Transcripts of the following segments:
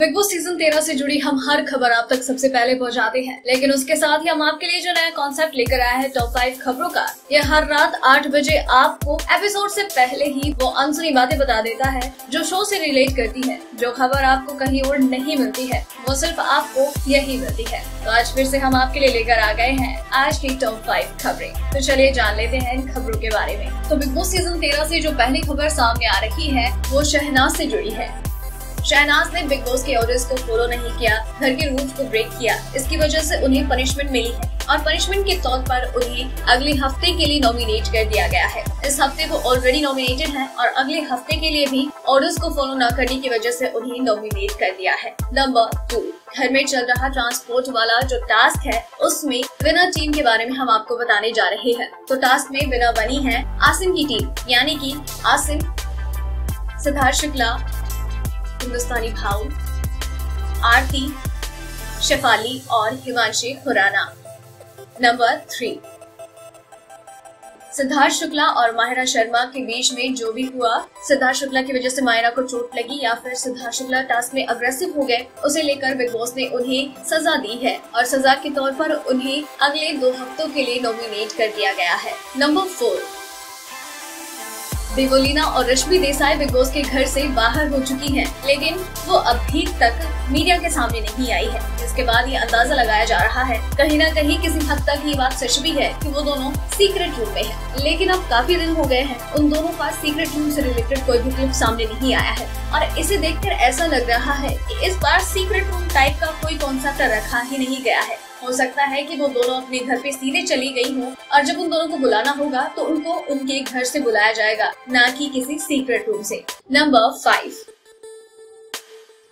Big boss season तेरह से जुड़ी हम हर खबर आप तक सबसे पहले पहुंचाते हैं। लेकिन उसके साथ ही हम आपके लिए जो नया कॉन्सेप्ट लेकर आया है टॉप फाइव खबरों का यह हर रात आठ बजे आपको एपिसोड से पहले ही वो अनसुनी बातें बता देता है, जो शो से रिलेट करती है, जो खबर आपको कहीं और नहीं मिलती है, वो सिर्फ़ आपको यही मिलती है। तो आज फिर से हम आपके लिए लेकर आ गए हैं आज की टॉप फाइव खबरें। तो चलिए जान लेते हैं इन खबरों के बारे में। तो बिग बॉस सीज़न तेरह से जो पहली खबर सामने आ रही है, वो शहनाज से जुड़ी है। शहनाज ने बिग बॉस के ऑर्डर्स को फॉलो नहीं किया, घर के रूल्स को ब्रेक किया। इसकी वजह से उन्हें पनिशमेंट मिली है और पनिशमेंट के तौर पर उन्हें अगले हफ़्ते के लिए नॉमिनेट कर दिया गया है। इस हफ़्ते वो ऑलरेडी नॉमिनेटेड हैं और अगले हफ़्ते के लिए भी ऑर्डर्स को फॉलो न करने की वजह से उन्हें नॉमिनेट कर दिया है। नंबर टू घर में चल रहा ट्रांसपोर्ट वाला जो टास्क है, उसमें विनर टीम के बारे में हम आपको बताने जा रहे हैं। तो टास्क में विनर बनी है आसिम की टीम यानी कि आसिम, सिद्धार्थ शुक्ला हिंदुस्तानी भाव आरती, शेफाली और हिमांशी खुराना। नंबर थ्री सिद्धार्थ शुक्ला और माहिरा शर्मा के बीच में जो भी हुआ, सिद्धार्थ शुक्ला की वजह से माहिरा को चोट लगी या फिर सिद्धार्थ शुक्ला टास्क में अग्रेसिव हो गए, उसे लेकर बिग बॉस ने उन्हें सजा दी है और सजा के तौर पर उन्हें अगले दो हफ्तों के लिए नॉमिनेट कर दिया गया है। नंबर फोर देवोलीना और रश्मि देसाई बिग बॉस के घर से बाहर हो चुकी हैं, लेकिन वो अभी तक मीडिया के सामने नहीं आई है। जिसके बाद ये अंदाज़ा लगाया जा रहा है कहीं ना कहीं किसी हद तक ये बात सच भी है कि वो दोनों सीक्रेट रूम में हैं। लेकिन अब काफ़ी दिन हो गए हैं उन दोनों का सीक्रेट रूम से रिलेटेड कोई भी क्लिप सामने नहीं आया है। और इसे देखकर ऐसा लग रहा है की इस बार सीक्रेट रूम टाइप का कोई कॉन्सेप्ट रखा ही नहीं गया है। हो सकता है कि वो दोनों अपने घर पे सीधे चली गई हो और जब उन दोनों को बुलाना होगा तो उनको उनके घर से बुलाया जाएगा, ना कि किसी सीक्रेट रूम से। नंबर फाइव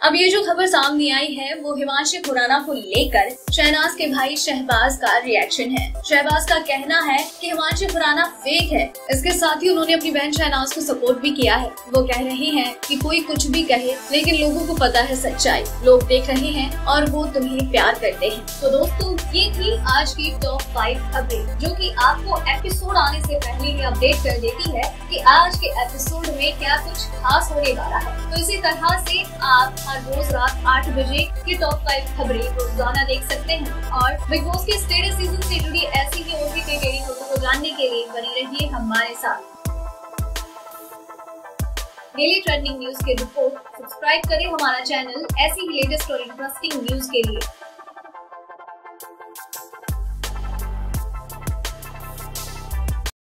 अब ये जो खबर सामने आई है, वो हिमांशी खुराना को लेकर शहनाज के भाई शहबाज का रिएक्शन है। शहबाज का कहना है कि हिमांशी खुराना फेक है। इसके साथ ही उन्होंने अपनी बहन शहनाज को सपोर्ट भी किया है। वो कह रहे हैं कि कोई कुछ भी कहे, लेकिन लोगों को पता है सच्चाई। लोग देख रहे हैं और वो तुम्हें प्यार करते हैं। तो दोस्तों, ये थी आज की टॉप फाइव खबरें जो की आपको एपिसोड आने ऐसी पहले ही अपडेट कर देती है की आज के एपिसोड में क्या कुछ खास होने वाला है। तो इसी तरह ऐसी आप हर रोज रात आठ बजे की टॉप फाइव खबरें रोज़ाना देख सकते हैं। और बिग बॉस के स्टेटस सीज़न से जुड़ी ऐसी ही और भी कई खबरों को जानने के लिए बने रहिए हमारे साथ। डेली ट्रेंडिंग न्यूज़ के रिपोर्ट सब्सक्राइब करें हमारा चैनल ऐसी ही लेटेस्ट और इंटरेस्टिंग न्यूज़ के लिए।